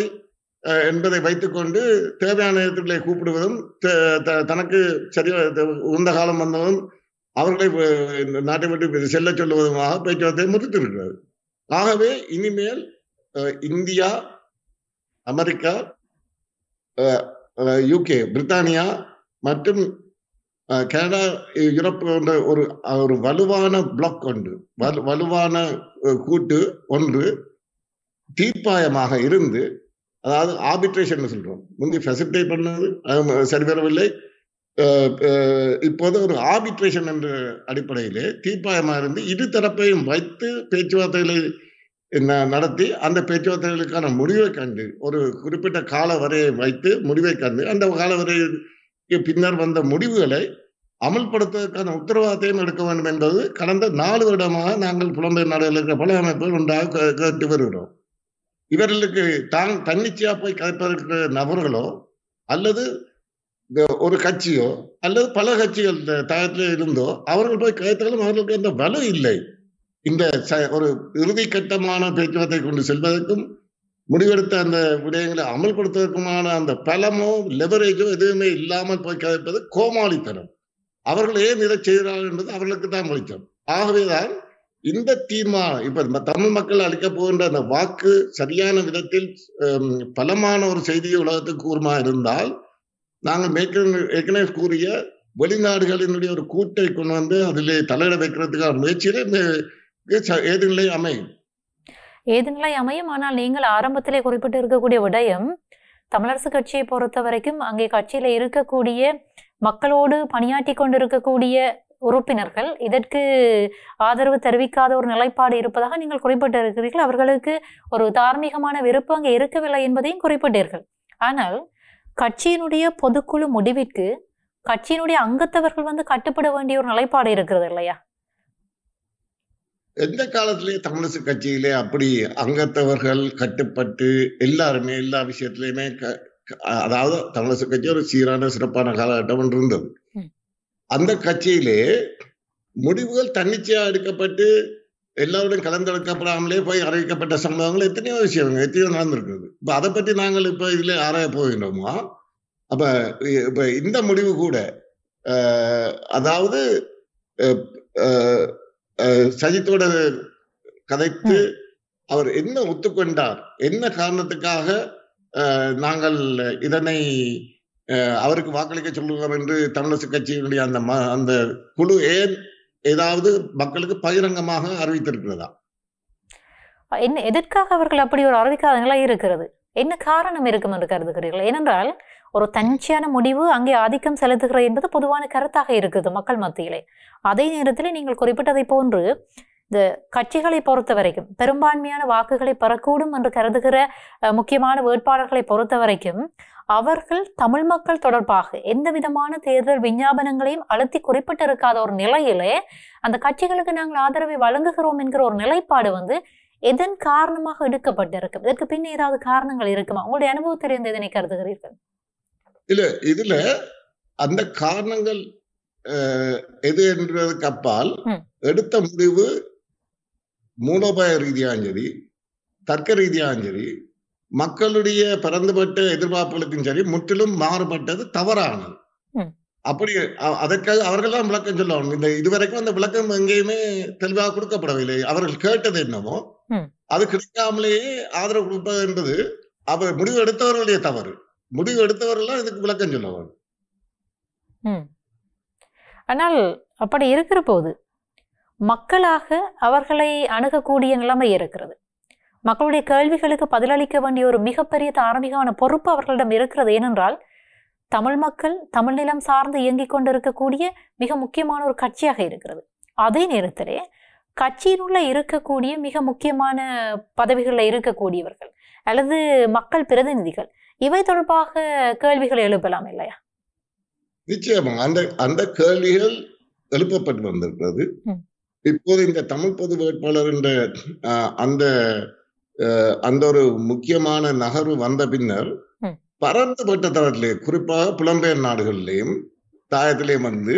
என்பதை வைத்துக்கொண்டு தேவையான நேரத்திலே கூப்பிடுவதும் த- தனக்கு சரியா உந்த காலம் வந்ததும் அவர்களை இந்த நாட்டை விட்டு செல்ல சொல்லுவதுமாக பேச்சுவார்த்தை முடித்திருக்கிறது ஆகவே இனிமேல் இந்தியா அமெரிக்கா யூகே பிரித்தானியா மற்றும் கனடா யூரோப் போன்ற ஒரு ஒரு வலுவான பிளாக் ஒன்று வலு- வலுவான கூட்டு ஒன்று தீர்ப்பாயமாக இருந்து அதாவது ஆர்பிட்ரேஷன் சொல்றோம். முந்தி ஃபெசிலிட்டேட் பண்ணது அஹ், இப்போது ஒரு ஆர்பிட்ரேஷன் என்ற அடிப்படையிலே தீர்ப்பாயமாக இருந்து இரு தரப்பையும் வைத்து பேச்சுவார்த்தைகளை ந- நடத்தி அந்த பேச்சுவார்த்தைகளுக்கான முடிவை கண்டு ஒரு குறிப்பிட்ட கால வரையை வைத்து முடிவை கண்டு அந்த கால வரைக்கு பின்னர் வந்த முடிவுகளை அமல்படுத்துவதற்கான உத்தரவாதத்தையும் எடுக்க வேண்டும் என்பது கடந்த நாலு வருடமாக நாங்கள் புலம்பெயர் நாடுகளில் இருக்கிற பல அமைப்புகள் ஒன்றாக கேட்டு வருகிறோம். இவர்களுக்கு தான் தன்னிச்சையா போய் கதைப்பதற்கு நபர்களோ அல்லது ஒரு கட்சியோ அல்லது பல கட்சிகள் தயத்தில் இருந்தோ அவர்கள் போய் கதைத்தாலும் அவர்களுக்கு அந்த வலு இல்லை. இந்த ச- ஒரு இறுதி கட்டமான பேச்சுவார்த்தை கொண்டு செல்வதற்கும் முடிவெடுத்த அந்த விடயங்களை அமல்படுத்துவதற்குமான அந்த பலமோ லெவரேஜோ எதுவுமே இல்லாமல் போய் கதைப்பது கோமாளித்தனம். அவர்கள் ஏன் இதை செய்கிறார்கள் என்பது அவர்களுக்கு தான் வெளிச்சம் ஆகவேதான் இந்த தீர்மானம் இப்ப தமிழ் மக்கள் அளிக்க போகின்ற அந்த வாக்கு சரியான விதத்தில் பலமான ஒரு செய்தியை உலகத்துக்கு கூறுமா இருந்தால் நாங்கள் ஏற்கனவே கூறிய வெளிநாடுகளினுடைய ஒரு கூட்டை கொண்டு வந்து அதிலே தலையிட வைக்கிறதுக்கான முயற்சியிலே ஏதுநிலை அமையும். ஏதுநிலை அமையும். ஆனால் நீங்கள் ஆரம்பத்திலே குறிப்பிட்டு இருக்கக்கூடிய விடயம் தமிழரசு கட்சியை பொறுத்த வரைக்கும் அங்கே கட்சியில இருக்கக்கூடிய மக்களோடு பணியாற்றி கொண்டிருக்கக்கூடிய உறுப்பினர்கள். இதற்கு ஆதரவு தெரிவிக்காத ஒரு நிலைப்பாடு இருப்பதாக நீங்கள் குறிப்பிட்டிருக்கிறீர்கள். அவர்களுக்கு ஒரு தார்மீகமான விருப்பம் அங்கே இருக்கவில்லை என்பதையும் குறிப்பிட்டீர்கள். ஆனால் கட்சியினுடைய பொதுக்குழு முடிவிற்கு கட்சியினுடைய அங்கத்தவர்கள் வந்து கட்டுப்பட வேண்டிய ஒரு நிலைப்பாடு இருக்கிறது இல்லையா? எந்த காலத்திலேயே தமிழரசு கட்சியிலே அப்படி அங்கத்தவர்கள் கட்டுப்பட்டு எல்லாருமே எல்லா விஷயத்திலையுமே அதாவது தமிழரசு கட்சி ஒரு சீரான சிறப்பான காலகட்டம் இருந்தது. அந்த கட்சியிலே முடிவுகள் தன்னிச்சையா எடுக்கப்பட்டு எல்லாருடன் கலந்தெடுக்கப்படாமலே போய் அறிவிக்கப்பட்ட சம்பவங்கள் எத்தனையோ விஷயங்கள் எத்தனையோ நடந்திருக்கிறது. இப்ப அதை பற்றி நாங்கள் இப்ப இதுல ஆராய போகின்றோமா? அப்ப இப்ப இந்த முடிவு கூட அதாவது சஜித்தோட கதைத்து அவர் என்ன ஒத்துக்கொண்டார் என்ன காரணத்துக்காக நாங்கள் இதனை அவருக்கு வாக்களிக்க சொல்லுகிறோம் என்று தமிழரசு கட்சியினுடைய அந்த ம- அந்த குழு ஏன் ஏதாவது மக்களுக்கு பகிரங்கமாக அறிவித்திருக்கிறதா? என்ன எதற்காக அவர்கள் அப்படி ஒரு அறிவிக்காதங்களா இருக்கிறது? என்ன காரணம் இருக்கும் என்று கருதுகிறீர்கள்? ஏனென்றால் ஒரு தன்னிச்சையான முடிவு அங்கே ஆதிக்கம் செலுத்துகிறது என்பது பொதுவான கருத்தாக இருக்குது மக்கள் மத்தியிலே. அதே நேரத்தில் நீங்கள் குறிப்பிட்டதை போன்று இந்த கட்சிகளை பொறுத்த வரைக்கும் பெரும்பான்மையான வாக்குகளை பெறக்கூடும் என்று கருதுகிற முக்கியமான வேட்பாளர்களை பொறுத்த வரைக்கும் அவர்கள் தமிழ் மக்கள் தொடர்பாக எந்த விதமான தேர்தல் விஞ்ஞாபனங்களையும் அழுத்தி குறிப்பிட்டிருக்காத ஒரு நிலையிலே அந்த கட்சிகளுக்கு நாங்கள் ஆதரவை வழங்குகிறோம் என்கிற ஒரு நிலைப்பாடு வந்து எதன் காரணமாக எடுக்கப்பட்டிருக்கும்? இதற்கு பின் ஏதாவது காரணங்கள் இருக்குமா? உங்களுடைய அனுபவத்தில் இருந்து இதனை கருதுகிறீர்கள். இல்ல இதுல அந்த காரணங்கள் எது என்றதுக்கு அப்பால். எடுத்த முடிவு மூலோபாய ரீதியாகவும் சரி தர்க்க ரீதியாகவும் சரி மக்களுடைய பரந்துபட்ட எதிர்பார்ப்புகளுக்கும் சரி முற்றிலும் மாறுபட்டது தவறானது. அப்படி அதற்காக அவர்கள் தான் விளக்கம் சொல்லணும் இந்த இதுவரைக்கும் அந்த விளக்கம் எங்கேயுமே தெளிவாக கொடுக்கப்படவில்லை அவர்கள் கேட்டது என்னவோ ம். அது கிடைக்காமலேயே ஆதரவு கொடுப்பது என்பது அவர் முடிவு எடுத்தவர்களுடைய தவறு முடிவு எடுத்தவர்கள் இதுக்கு விளக்கம் சொல்ல வேண்டும். ஆனால் அப்படி இருக்கிற போது மக்களாக அவர்களை அணுகக்கூடிய நிலைமை இருக்கிறது. மக்களுடைய கேள்விகளுக்கு பதிலளிக்க வேண்டிய ஒரு மிகப்பெரிய தார்மீகமான பொறுப்பு அவர்களிடம் இருக்கிறது. ஏனென்றால் தமிழ் மக்கள் தமிழ் நிலம் சார்ந்து இயங்கிக் கொண்டிருக்கக்கூடிய மிக முக்கியமான ஒரு கட்சியாக இருக்கிறது. அதே நேரத்திலே கட்சியினுள்ள இருக்கக்கூடிய மிக முக்கியமான பதவிகளில் இருக்கக்கூடியவர்கள் அல்லது மக்கள் பிரதிநிதிகள் இவை தொடர்பாக கேள்விகள் எழுப்பலாம் இல்லையா? நிச்சயமா அந்த அந்த கேள்விகள் எழுப்பப்பட்டு வந்திருக்கிறது. இப்போது இந்த தமிழ் பொது வேட்பாளர் என்ற அந்த அந்த ஒரு முக்கியமான நகர்வு வந்த பின்னர். பரந்துபட்ட தளத்திலே குறிப்பாக புலம்பெயர் நாடுகளிலேயும் தாயத்திலேயும் வந்து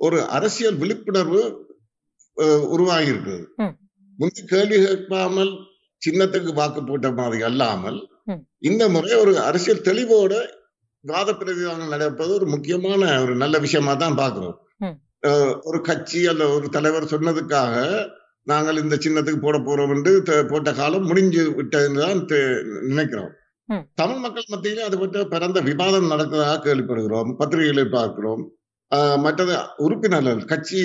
ஒரு அரசியல் விழிப்புணர்வு உருவாகி இருக்கிறது ம். முந்தி கேள்வி கேட்காமல் சின்னத்துக்கு வாக்கு போட்ட மாதிரி அல்லாமல். இந்த முறை ஒரு அரசியல் தெளிவோட வாத பிரதிவாதங்கள் நடப்பது ஒரு முக்கியமான ஒரு நல்ல விஷயமா தான் பார்க்கிறோம் ம். அஹ் ஒரு கட்சி அல்ல ஒரு தலைவர் சொன்னதுக்காக நாங்கள் இந்த சின்னத்துக்கு போட போறோம் என்று போட்ட காலம் முடிஞ்சு விட்டதுன்னு தான் நினைக்கிறோம். தமிழ் மக்கள் மத்தியிலே அது பற்றி பரந்த விவாதம் நடக்கிறதாக கேள்விப்படுகிறோம் பத்திரிகைகளை பார்க்கிறோம். மற்றது உறுப்பினர்கள் கட்சி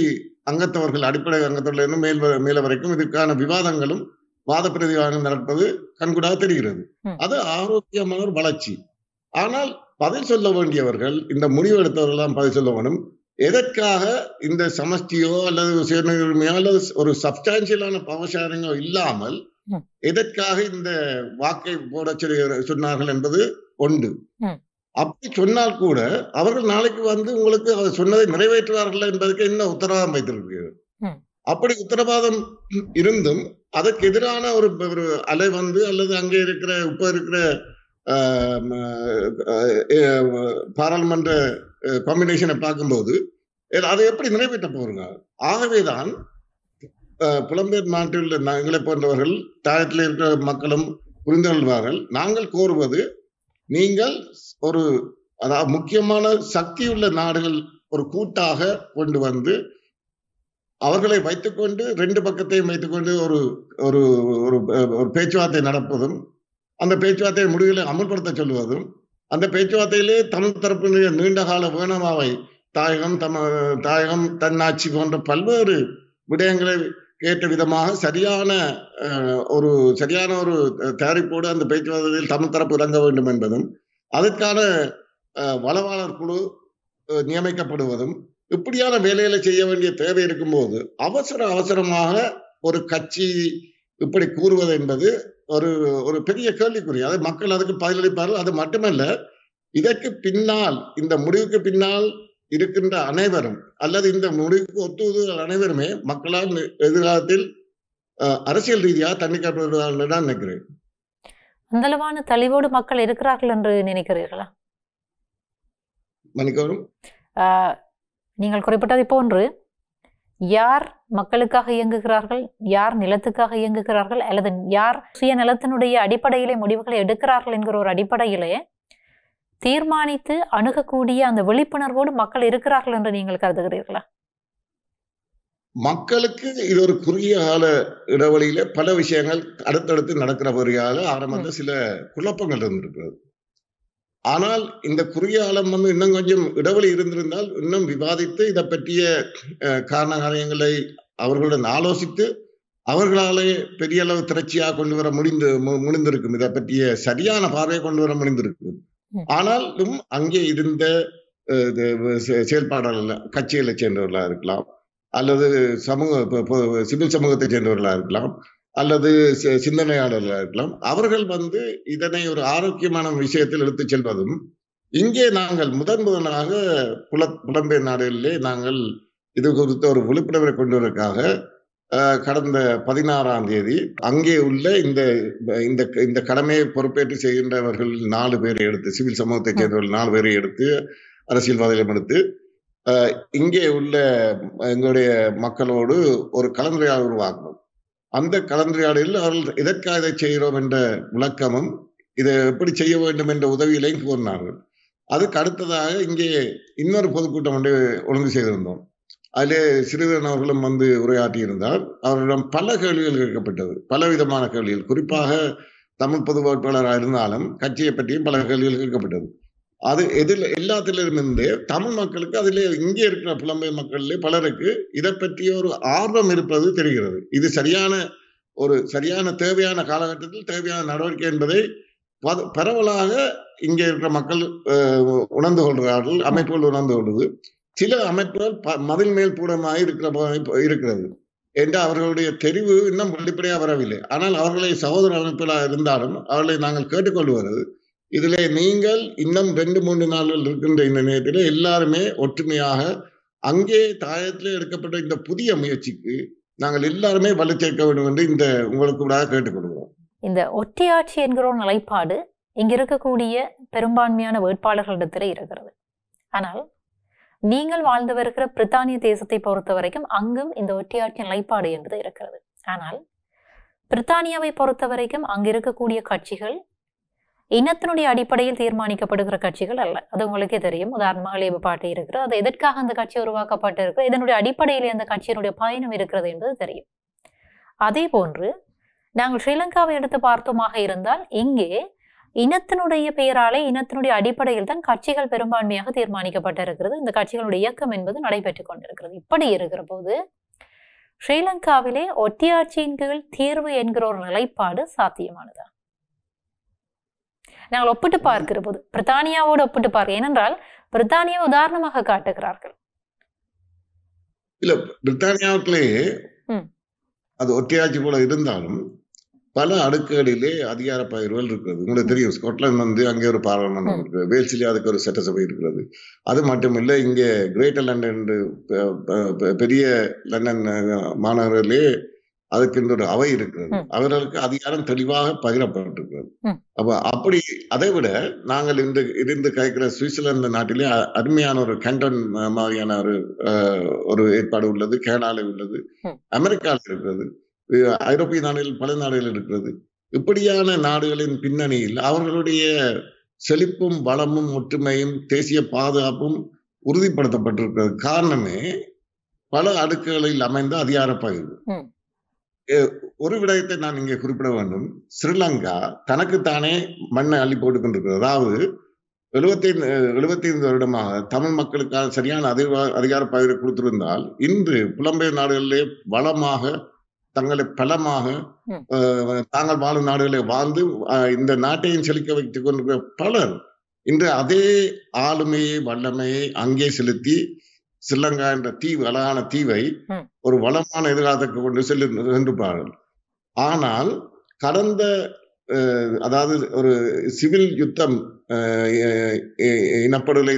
அங்கத்தவர்கள் அடிப்படை அங்கத்தவர்கள் மேல் மேல வரைக்கும் இதுக்கான விவாதங்களும் வாத பிரதிவாதங்கள் நடப்பது கண்கூடாக தெரிகிறது. அது ஆரோக்கியமான ஒரு வளர்ச்சி. ஆனால் பதில் சொல்ல வேண்டியவர்கள் இந்த முடிவு எடுத்தவர்கள் தான் பதில் சொல்ல வேண்டும் எதற்காக இந்த சமஷ்டியோ அல்லது சுயநிர்மையோ அல்லது ஒரு சப்ஸ்டான்சியலான பவர் ஷேரிங்கோ இல்லாமல். எதற்காக இந்த வாக்கை போட சொன்னார்கள் என்பது ஒன்று. அப்படி சொன்னால் கூட அவர்கள் நாளைக்கு வந்து உங்களுக்கு அவர் சொன்னதை நிறைவேற்றுவார்கள் என்பதற்கு என்ன உத்தரவாதம் வைத்திருக்கிறது. அப்படி உத்தரவாதம் இருந்தும் அதற்கு எதிரான ஒரு ஒரு அலை வந்து அல்லது அங்கே இருக்கிற இப்ப இருக்கிற பாராளுமன்ற காம்பினேஷனை பார்க்கும்போது அதை எப்படி நிறைவேற்ற போறீங்க? ஆகவேதான் ஆஹ், புலம்பெயர் நாட்டில் எங்களை போன்றவர்கள் தாயத்தில் இருக்கிற மக்களும் புரிந்து கொள்வார்கள். நாங்கள் கோருவது நீங்கள் ஒரு அதாவது முக்கியமான சக்தியுள்ள நாடுகள் ஒரு கூட்டாக கொண்டு வந்து அவர்களை வைத்துக்கொண்டு ரெண்டு பக்கத்தையும் வைத்துக்கொண்டு ஒரு ஒரு ஒரு பேச்சுவார்த்தை நடப்பதும் அந்த பேச்சுவார்த்தை முடிவுகளை அமல்படுத்த சொல்லுவதும் அந்த பேச்சுவார்த்தையிலே தமிழ் தரப்பினுடைய நீண்டகால வேணவாவை தாயகம் தம தாயகம் தன்னாட்சி போன்ற பல்வேறு விடயங்களை கேட்ட விதமாக சரியான ஒரு சரியான ஒரு தயாரிப்போடு அந்த பேச்சுவார்த்தையில் தமிழ் தரப்பு இறங்க வேண்டும் என்பதும் அதற்கான வளவாளர் குழு நியமிக்கப்படுவதும் இப்படியான வேலைகளை செய்ய வேண்டிய தேவை இருக்கும்போது அவசர அவசரமாக ஒரு கட்சி இப்படி கூறுவது என்பது ஒரு ஒரு பெரிய கேள்விக்குறி. அது மக்கள் அதுக்கு பதிலளிப்பார்கள். அது மட்டுமல்ல இதற்கு பின்னால் இந்த முடிவுக்கு பின்னால் இருக்கின்ற அனைவரும் அல்லது இந்த முடிவுக்கு ஒத்துவதுகள் அனைவருமே மக்களால் எதிர்காலத்தில் அரசியல் ரீதியாக தண்டிக்கப்படுவார்கள் நான் நினைக்கிறேன். அந்தளவான தெளிவோடு மக்கள் இருக்கிறார்கள் என்று நினைக்கிறீர்களா? ஆஹ், நீங்கள் குறிப்பிட்டதை போன்று யார் மக்களுக்காக இயங்குகிறார்கள்? யார் நிலத்துக்காக இயங்குகிறார்கள்? அல்லது யார் சுயநலத்தினுடைய அடிப்படையிலே முடிவுகளை எடுக்கிறார்கள் என்கிற ஒரு அடிப்படையிலே தீர்மானித்து அணுகக்கூடிய அந்த விழிப்புணர்வோடு மக்கள் இருக்கிறார்கள் என்று நீங்கள் கருதுகிறீர்களா? மக்களுக்கு இது ஒரு குறுகிய கால இடைவெளியில பல விஷயங்கள் அடுத்தடுத்து நடக்கிறபடியாக ஆரம்பத்தில் சில குழப்பங்கள் இருந்திருக்கிறது. ஆனால் இந்த குறுகிய காலம் வந்து இன்னும் கொஞ்சம் இடைவெளி இருந்திருந்தால் இன்னும் விவாதித்து இதை பற்றிய காரண காரியங்களை அவர்களுடன் ஆலோசித்து அவர்களாலே பெரிய அளவு திரட்சியாக கொண்டு வர முடிந்து முடிந்திருக்கும் இதை பற்றிய சரியான பார்வையை கொண்டு வர முடிந்திருக்கும். ஆனாலும் அங்கே இருந்த செயல்பாடாளர்கள் கட்சிகளை சேர்ந்தவர்களாக இருக்கலாம் அல்லது சமூக சிவில் சமூகத்தை சேர்ந்தவர்களாக இருக்கலாம் அல்லது சி- சிந்தனையாளர்களாக இருக்கலாம். அவர்கள் வந்து இதனை ஒரு ஆரோக்கியமான விஷயத்தில் எடுத்துச் செல்வதும் இங்கே நாங்கள் முதன் முதலாக புல புலம்பெயர் நாடுகளிலே நாங்கள் இது குறித்த ஒரு விழிப்புணர்வை கொண்டுவதற்காக கடந்த பதினாறாம் தேதி அங்கே உள்ள இந்த இந்த இந்த கடமையை பொறுப்பேற்று செய்கின்றவர்கள் நாலு பேரை எடுத்து சிவில் சமூகத்தை சேர்ந்தவர்கள் நாலு பேரை எடுத்து அரசியல்வாதிகளும் எடுத்து இங்கே உள்ள எங்களுடைய மக்களோடு ஒரு கலந்துரையாடல் உருவாக்கணும் அந்த கலந்துரையாடலில் அவர்கள் எதற்காக இதை செய்கிறோம் என்ற விளக்கமும் இதை எப்படி செய்ய வேண்டும் என்ற உதவியிலையும் கூறினார்கள். அதுக்கு அடுத்ததாக இங்கே இன்னொரு பொதுக்கூட்டம் ஒன்று ஒழுங்கு செய்திருந்தோம். அதிலே சிறிதரன் அவர்களும் வந்து உரையாற்றியிருந்தார். அவரிடம் பல கேள்விகள் கேட்கப்பட்டது. பல விதமான கேள்விகள். குறிப்பாக தமிழ் பொது வேட்பாளராக இருந்தாலும் கட்சியை பற்றியும் பல கேள்விகள் கேட்கப்பட்டது. அது எதில் எல்லாத்திலிருந்து தமிழ் மக்களுக்கு அதில் இங்கே இருக்கிற புலம்பெயர் மக்களிலே பலருக்கு இதை பற்றிய ஒரு ஆர்வம் இருப்பது தெரிகிறது. இது சரியான ஒரு சரியான தேவையான காலகட்டத்தில் தேவையான நடவடிக்கை என்பதை பரவலாக இங்கே இருக்கிற மக்கள் உணர்ந்து கொள்கிறார்கள் அமைப்புகள் உணர்ந்து கொள்வது. சில அமைப்புகள் ப- மதில் மேல் பூடமாக இருக்கிற இருக்கிறது. என்று அவர்களுடைய தெரிவு இன்னும் வெளிப்படையாக வரவில்லை. ஆனால் அவர்களை சகோதர அமைப்புகளாக இருந்தாலும் அவர்களை நாங்கள் கேட்டுக்கொள்வது இதிலே நீங்கள் இன்னும் ரெண்டு மூன்று நாள்கள் இருக்கின்ற இந்த நேரத்தில் எல்லாருமே ஒற்றுமையாக அங்கே தாயத்திலே எடுக்கப்பட்ட இந்த புதிய முயற்சிக்கு நாங்கள் எல்லாருமே வலு சேர்க்க வேண்டும் என்று இந்த உங்களுக்கு கூட கேட்டுக்கொள்வோம் இந்த ஒற்றையாட்சி என்கிற ஒரு நிலைப்பாடு இங்க இருக்கக்கூடிய பெரும்பான்மையான வேட்பாளர்களிடத்தில் இருக்கிறது. ஆனால் நீங்கள் வாழ்ந்து வருகிற பிரித்தானிய தேசத்தை பொறுத்த வரைக்கும் அங்கும் இந்த ஒற்றையாட்சி நிலைப்பாடு என்பது இருக்கிறது. ஆனால் பிரித்தானியாவை பொறுத்த வரைக்கும் அங்க இருக்கக்கூடிய கட்சிகள் இனத்தினுடைய அடிப்படையில் தீர்மானிக்கப்படுகிற கட்சிகள் அல்ல. அது உங்களுக்கே தெரியும். உதாரணமாக லேபர் பார்ட்டி இருக்கிறது அது எதற்காக அந்த கட்சி உருவாக்கப்பட்டிருக்கிறது? இதனுடைய அடிப்படையில் அந்த கட்சியினுடைய பயணம் இருக்கிறது என்பது தெரியும். அதே போன்று நாங்கள் ஸ்ரீலங்காவை எடுத்து பார்த்தோமாக இருந்தால் இங்கே இனத்தினுடைய பெயராலே இனத்தினுடைய அடிப்படையில் தான் கட்சிகள் பெரும்பான்மையாக தீர்மானிக்கப்பட்டிருக்கிறது. இந்த கட்சிகளுடைய இயக்கம் என்பது நடைபெற்றுக் கொண்டிருக்கிறது. இப்படி இருக்கிற போது ஸ்ரீலங்காவிலே ஒட்டியாட்சியின் கீழ் தீர்வு என்கிற ஒரு நிலைப்பாடு சாத்தியமானதா? நாங்கள் ஒப்பிட்டு பார்க்கிற போது பிரித்தானியாவோடு ஒப்பிட்டு பார்க்க ஏனென்றால் பிரித்தானியாவை உதாரணமாக காட்டுகிறார்கள் இல்ல பிரித்தானியாவுக்குள்ளேயே ம். அது ஒற்றையாட்சி போல இருந்தாலும் பல அடுக்குகளிலே அதிகார பகிர்வுகள் இருக்கிறது உங்களுக்கு தெரியும் ஸ்காட்லாந்து வந்து அங்கே ஒரு பாராளுமன்றம் ம். இருக்குது வேல்ஸ்லயே அதுக்கு ஒரு சட்டசபை இருக்கிறது அது மட்டுமில்லை இங்கே கிரேட்டர் லண்டன் பெரிய லண்டன் மாநகரிலே அதுக்கு ஒரு அவை இருக்கிறது. அவர்களுக்கு அதிகாரம் தெளிவாக பகிரப்பட்டிருக்கிறது. அப்ப அப்படி அதை விட நாங்கள் இந்த இருந்து கேட்கிற சுவிட்சர்லாந்து நாட்டிலே அருமையான ஒரு கேண்டன் மாதிரியான ஒரு ஒரு ஏற்பாடு உள்ளது கனடாவில் உள்ளது. அமெரிக்காவில் இருக்கிறது. ஐரோப்பிய நாடுகளில் பல நாடுகள் இருக்கிறது. இப்படியான நாடுகளின் பின்னணியில் அவர்களுடைய செழிப்பும் வளமும் ஒற்றுமையும் தேசிய பாதுகாப்பும் உறுதிப்படுத்தப்பட்டிருக்கிறது. காரணமே பல அடுக்குகளில் அமைந்த அதிகார பகிர்வு. ஒரு விடயத்தை நான் இங்கே குறிப்பிட வேண்டும். ஸ்ரீலங்கா தனக்குத்தானே மண்ணை அள்ளி போட்டுக் கொண்டிருக்கிறது. அதாவது எழுபத்தைந்து எழுபத்தைந்து வருடமாக தமிழ் மக்களுக்கான சரியான அதிக அதிகார பகிர்வு கொடுத்திருந்தால் இன்று புலம்பெயர் நாடுகளிலே வளமாக தங்களை பலமாக தாங்கள் வாழும் நாடுகளில் வாழ்ந்து இந்த நாட்டையும் செழிக்க வைத்துக் கொண்டிருக்கிற பலர் இன்று அதே ஆளுமையை வல்லமையை அங்கே செலுத்தி ஸ்ரீலங்கா என்ற தீவு அழகான தீவை. ஒரு வளமான எதிர்காலத்துக்கு கொண்டு செல்லு சென்றிருப்பார்கள் ஆனால் கடந்த அதாவது ஒரு சிவில் யுத்தம் இனப்படுகொலை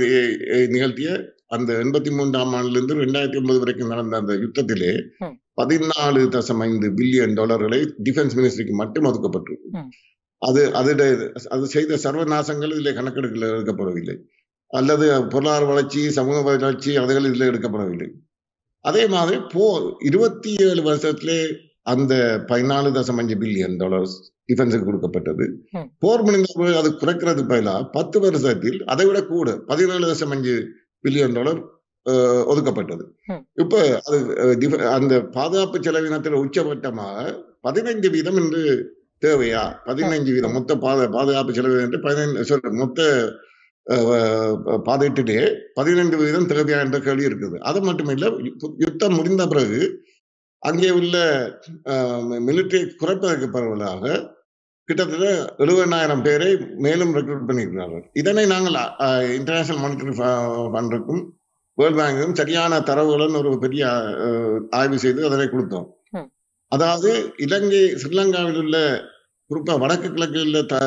நிகழ்த்திய அந்த எண்பத்தி மூன்றாம் ஆண்டிலிருந்து ரெண்டாயிரத்தி ஒன்பது வரைக்கும் நடந்த அந்த யுத்தத்திலே. பதினாலு தசம் ஐந்து பில்லியன் டாலர்களை டிஃபென்ஸ் மினிஸ்ட்ரிக்கு மட்டும் ஒதுக்கப்பட்டிருக்கு. அது அது அது செய்த சர்வநாசங்கள் இதில் கணக்கெடுக்கல எடுக்கப்படவில்லை அல்லது பொருளாதார வளர்ச்சி சமூக வளர்ச்சி அதுகள் இதில் எடுக்கப்படவில்லை. அதே மாதிரி போ இருபத்தி ஏழு வருஷத்திலே அந்த பதினாலு தசம் அஞ்சு பில்லியன் டாலர்ஸ் டிஃபென்ஸுக்கு கொடுக்கப்பட்டது. போர் முடிந்த அது குறைக்கிறது பதிலாக பத்து வருஷத்தில் அதை விட கூட பதினேழு தசம் அஞ்சு பில்லியன் டாலர் ஒதுக்கப்பட்டது. இப்ப அது அந்த பாதுகாப்பு செலவினத்தில் உச்சபட்சமாக பதினைந்து வீதம் என்று தேவையா? பதினைஞ்சு வீதம் மொத்த பாத பாதுகாப்பு செலவு sorry, மொத்த பாதையிட்டிலே பதினைந்து வீதம் தேவையா என்ற கேள்வி இருக்குது. அது மட்டுமில்ல யுத்தம் முடிந்த பிறகு அங்கே உள்ள மிலிட்டரி குறைப்பதற்கு பரவலாக கிட்டத்தட்ட எழுபதாயிரம் பேரை மேலும் ரெக்ரூட் பண்ணியிருக்கிறார்கள். இதனை நாங்கள் இன்டர்நேஷனல் மானிட்டரி ஃபண்டுக்கும் வேர்ல்ட் பேங்க்கும் சரியான தரவுகளுடன் ஒரு பெரிய ஆய்வு செய்து அதனை கொடுத்தோம். அதாவது இலங்கை ஸ்ரீலங்காவில் உள்ள குறிப்பா வடக்கு கிழக்கில் உள்ள த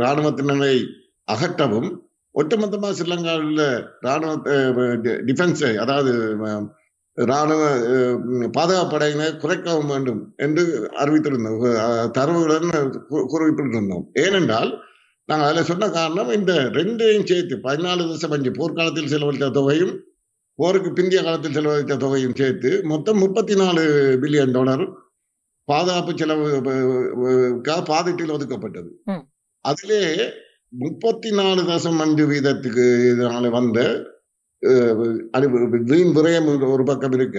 இராணுவத்தினரை அகற்றவும் ஒட்டுமொத்தமா ஸ்ரீலங்காவில் இராணுவ டிஃபென்ஸை அதாவது இராணுவ அஹ், பாதுகாப்பு படையினை குறைக்கவும் வேண்டும் என்று அறிவித்திருந்தோம். கு- குறிப்பிட்டிருந்தோம். ஏனென்றால் நாங்கள் அதில் சொன்ன காரணம் இந்த ரெண்டையும் சேர்த்து பதினாலு வருஷம் அஞ்சு போர்க்காலத்தில் செலவழித்த தொகையும் போருக்கு பிந்திய காலத்தில் செலவழித்த தொகையும் சேர்த்து மொத்தம் முப்பத்தி நாலு பில்லியன் டாலர் பாதுகாப்பு செலவு பாதிட்டில் ஒதுக்கப்பட்டது. அதிலே முப்பத்தி நாலு தசம் அஞ்சு வீதத்துக்கு இதனால வந்த அது வீண் விரயம் ஒரு பக்கம் இருக்க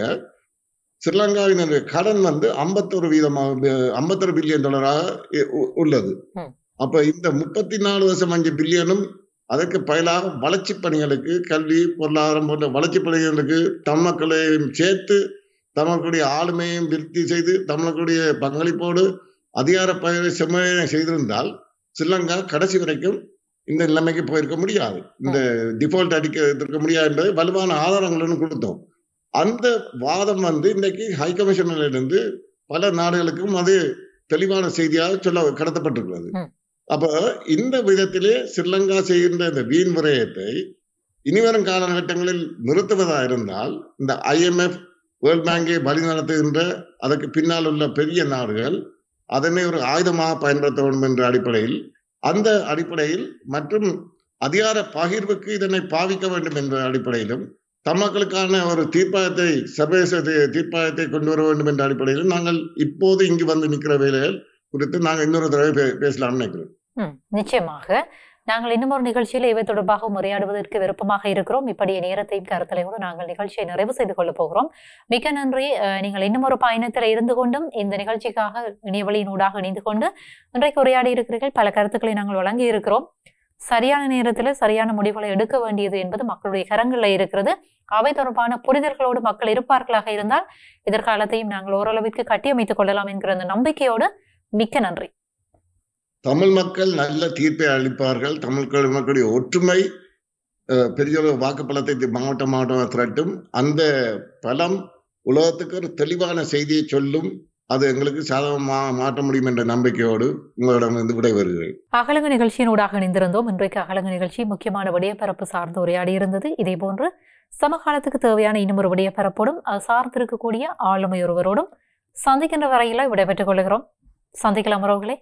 ஸ்ரீலங்காவினுடைய கடன் வந்து ஐம்பத்தொரு வீதமாக ஐம்பத்தொரு பில்லியன் டாலராக உள்ளது. அப்ப இந்த முப்பத்தி நாலு தசம் அஞ்சு பில்லியனும் அதற்கு பதிலாக வளர்ச்சி பணிகளுக்கு கல்வி பொருளாதாரம் போன்ற வளர்ச்சி பணிகளுக்கு தமிழ்களையும் சேர்த்து தமிழர்களுடைய ஆளுமையும் விருத்தி செய்து தமிழர்களுடைய பங்களிப்போடு அதிகார பயிரை செம்மனை செய்திருந்தால் ஸ்ரீலங்கா கடைசி வரைக்கும் இந்த நிலைமைக்கு போயிருக்க முடியாது. இந்த டிஃபால்ட் அடிக்க இருக்க முடியாது என்பதை வலுவான ஆதாரங்களுடன் கொடுத்தோம். அந்த வாதம் வந்து இன்னைக்கு ஹை கமிஷனில் இருந்து பல நாடுகளுக்கும் அது தெளிவான செய்தியாக சொல்ல கடத்தப்பட்டிருக்கிறது. அப்ப இந்த விதத்திலே ஸ்ரீலங்கா செய்கின்ற இந்த வீண் விரயத்தை இனிவரும் காலகட்டங்களில் நிறுத்துவதா இருந்தால் இந்த ஐஎம்எஃப் வேர்ல்ட் பேங்கை வழி நடத்துகின்ற அதற்கு பின்னால் உள்ள பெரிய நாடுகள் அதனை ஒரு ஆயுதமாக பயன்படுத்த வேண்டும் என்ற அடிப்படையில் அந்த அடிப்படையில் மற்றும் அதிகார பகிர்வுக்கு இதனை பாவிக்க வேண்டும் என்ற அடிப்படையிலும் தமக்களுக்கான ஒரு தீர்ப்பாயத்தை சர்வதேச தீர்ப்பாயத்தை கொண்டு வர வேண்டும் என்ற அடிப்படையில் நாங்கள் இப்போது இங்கு வந்து நிற்கிற வேலைகள் குறித்து நாங்கள் இன்னொரு தடவை பேசலாம்னு நினைக்கிறோம். நிச்சயமாக. நாங்கள் இன்னும் ஒரு நிகழ்ச்சியில் இவை தொடர்பாக உரையாடுவதற்கு விருப்பமாக இருக்கிறோம். இப்படிய நேரத்தையும் கருத்தலையோடு நாங்கள் நிகழ்ச்சியை நிறைவு செய்து கொள்ள போகிறோம். மிக்க நன்றி. நீங்கள் இன்னும் ஒரு பயணத்தில் இருந்து கொண்டும் இந்த நிகழ்ச்சிக்காக இணையவழியினூடாக இணைந்து கொண்டு இன்றைக்கு உரையாடி இருக்கிறீர்கள். பல கருத்துக்களை நாங்கள் வழங்கி இருக்கிறோம். சரியான நேரத்தில் சரியான முடிவுகளை எடுக்க வேண்டியது என்பது மக்களுடைய கரங்களில் இருக்கிறது. அவை தொடர்பான புரிதல்களோடு மக்கள் இருப்பார்களாக இருந்தால் எதிர்காலத்தையும் நாங்கள் ஓரளவிற்கு கட்டியமைத்துக் கொள்ளலாம் என்கிற அந்த நம்பிக்கையோடு மிக்க நன்றி. தமிழ் மக்கள் நல்ல தீர்ப்பை அளிப்பார்கள். தமிழ் மக்களுடைய ஒற்றுமை அஹ், பெரிய அளவு வாக்குப்பலத்தை மாவட்ட மாவட்டம் திரட்டும். அந்த பலம் உலகத்துக்கு ஒரு தெளிவான செய்தியை சொல்லும். அது எங்களுக்கு சாதகமா மாற்ற முடியும் என்ற நம்பிக்கையோடு உங்களிடம் இருந்து விடைபெறுகிறேன். அகலங்க நிகழ்ச்சியினூடாக இணைந்திருந்தோம். இன்றைக்கு அகலங்க நிகழ்ச்சி முக்கியமான விடயப்பரப்பு சார்ந்து உரையாடி இருந்தது இதே போன்று சமகாலத்துக்கு தேவையான இன்னும் ஒரு விடயப்பரப்போடும் அது சார்ந்திருக்கக்கூடிய ஆளுமை ஒருவரோடும் சந்திக்கின்ற வரையில விடைபெற்றுக் கொள்கிறோம். சந்திக்கலாம் உறவுகளே.